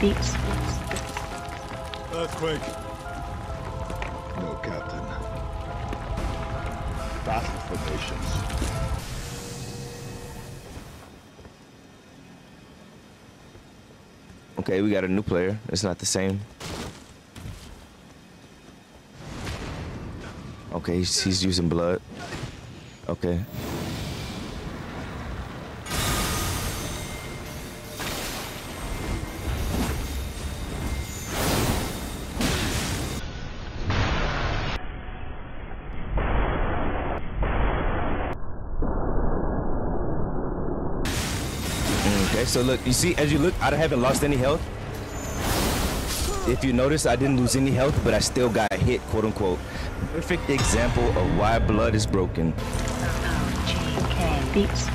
beats. Earthquake. No, Captain. Battle formations. Okay, we got a new player. It's not the same. Okay, he's, he's using blood. Okay. Okay, so look, you see, as you look, I haven't lost any health. If you notice, I didn't lose any health, but I still got hit, quote unquote. Perfect example of why blood is broken. Beats.